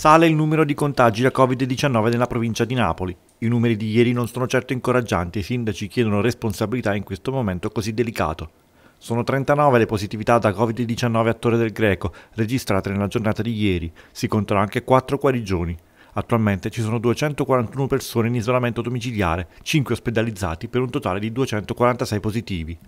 Sale il numero di contagi da Covid-19 nella provincia di Napoli. I numeri di ieri non sono certo incoraggianti e i sindaci chiedono responsabilità in questo momento così delicato. Sono 39 le positività da Covid-19 a Torre del Greco, registrate nella giornata di ieri. Si contano anche 4 guarigioni. Attualmente ci sono 241 persone in isolamento domiciliare, 5 ospedalizzati per un totale di 246 positivi.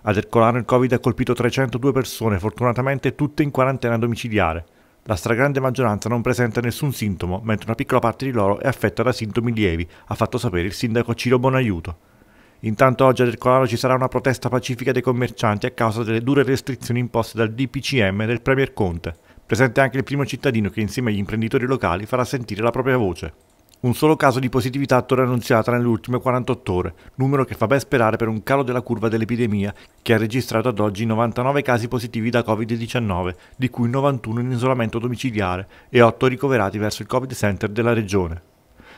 Ad Ercolano il Covid ha colpito 302 persone, fortunatamente tutte in quarantena domiciliare. La stragrande maggioranza non presenta nessun sintomo, mentre una piccola parte di loro è affetta da sintomi lievi, ha fatto sapere il sindaco Ciro Bonaiuto. Intanto oggi ad Ercolano ci sarà una protesta pacifica dei commercianti a causa delle dure restrizioni imposte dal DPCM del Premier Conte. Presente anche il primo cittadino che insieme agli imprenditori locali farà sentire la propria voce. Un solo caso di positività a Torre Annunziata nelle ultime 48 ore, numero che fa ben sperare per un calo della curva dell'epidemia, che ha registrato ad oggi 99 casi positivi da Covid-19, di cui 91 in isolamento domiciliare e 8 ricoverati verso il Covid Center della regione.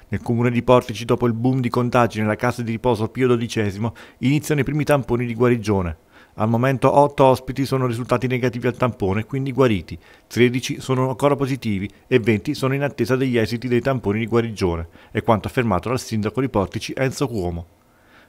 Nel comune di Portici, dopo il boom di contagi nella casa di riposo Pio XII, iniziano i primi tamponi di guarigione. Al momento 8 ospiti sono risultati negativi al tampone, quindi guariti, 13 sono ancora positivi e 20 sono in attesa degli esiti dei tamponi di guarigione, è quanto affermato dal sindaco di Portici Enzo Cuomo.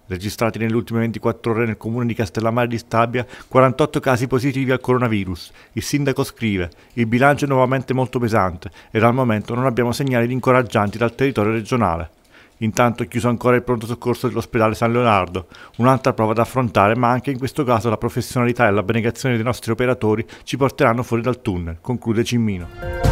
Registrati nelle ultime 24 ore nel comune di Castellammare di Stabia 48 casi positivi al coronavirus. Il sindaco scrive: Il bilancio è nuovamente molto pesante e al momento non abbiamo segnali incoraggianti dal territorio regionale. Intanto è chiuso ancora il pronto soccorso dell'ospedale San Leonardo, un'altra prova da affrontare, ma anche in questo caso la professionalità e l'abnegazione dei nostri operatori ci porteranno fuori dal tunnel, conclude Cimmino.